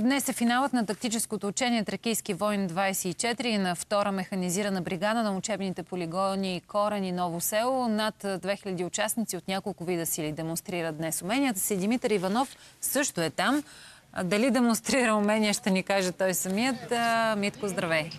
Днес е финалът на тактическото учение Тракийски войн 24 и на втора механизирана бригада на учебните полигони Корен и Ново село. Над 2000 участници от няколко вида сили демонстрират днес уменията си. Димитър Иванов също е там. Дали демонстрира умения, ще ни каже той самият. Митко, здравей!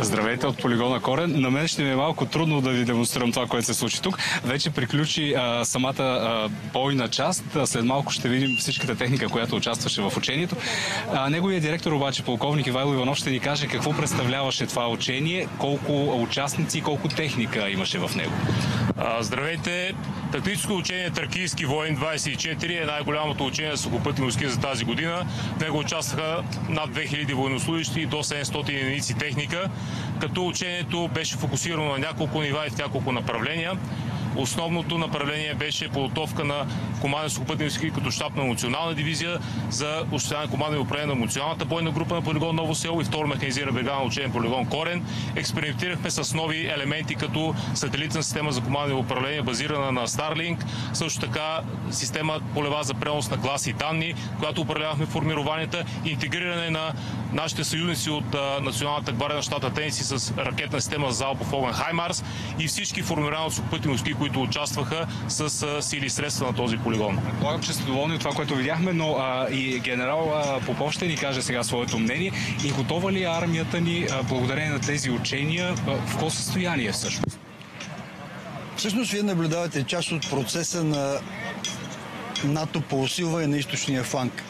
Здравейте от полигона Корен. На мен ще ми е малко трудно да ви демонстрирам това, което се случи тук. Вече приключи а, самата а, бойна част. След малко ще видим всичката техника, която участваше в учението. А, неговият директор обаче, полковник Ивайло Иванов, ще ни каже какво представляваше това учение, колко участници и колко техника имаше в него. А, здравейте! Тактическо учение Тракийски войн 24 е най-голямото учение за сухопътни войски за тази година. В него участваха над 2000 военнослужащи и до 700 единици техника, като учението беше фокусирано на няколко нива и в няколко направления. Основното направление беше подготовка на командни сухопътни като щаб на национална дивизия за осъществяване командно управление на националната бойна група на полигон Ново село и второ механизирана бригада на учение полигон Корен. Експериментирахме с нови елементи като сателитна система за командно управление, базирана на Starlink, също така система полева за пренос на гласи и данни, която управлявахме формированията, интегриране на нашите съюзници от Националната гвардия на щата Тениси с ракетна система за залпов огън Хаймарс и всички формировани от сухопътни войски, които участваха с а, сили и средства на този полигон. Предполагам, че сте доволни от това, което видяхме, но а, и генерал а, Попов ще ни каже сега своето мнение. И готова ли е армията ни, а, благодарение на тези учения, а, в какво състояние всъщност? Всъщност вие наблюдавате част от процеса на НАТО по усилване на източния фланг.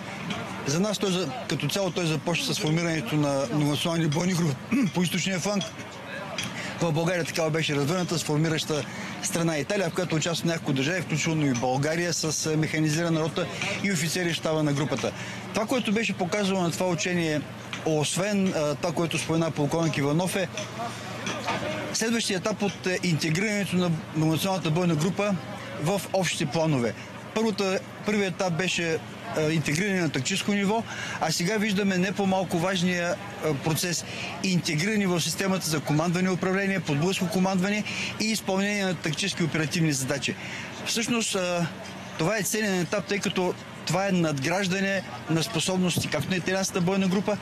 За нас той, като цяло той започна с формирането на национални бойни групи по източния фланг. В България такава беше развърната с формираща страна Италия, в която участват няколко държави, включително и България, с механизирана рота и офицери щаба на групата. Това, което беше показано на това учение, освен това, което спомена полковник Иванов е следващия етап от интегрирането на националната бойна група в общите планове. Първата, първият етап беше интегриране на тактическо ниво, а сега виждаме не по-малко важния процес интегриране в системата за командване и управление, подблъско командване и изпълнение на тактически оперативни задачи. Всъщност това е целен етап, тъй като това е надграждане на способности както на италианската бойна група,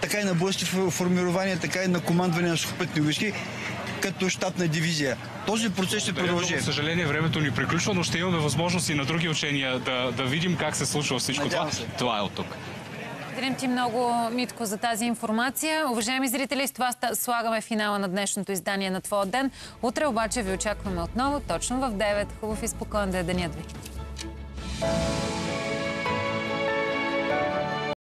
така и на бойски формирования, така и на командване на сухопътни войски като щатна дивизия. Този процес ще продължи. За съжаление, времето ни приключва, но ще имаме възможности на други учения да, да видим как се случва всичко Надявам това. се. Това е от тук. Благодарим ти много, Митко, за тази информация. Уважаеми зрители, с това слагаме финала на днешното издание на Твоя ден. Утре обаче ви очакваме отново, точно в 9. Хубав и спокоен да е денят ви.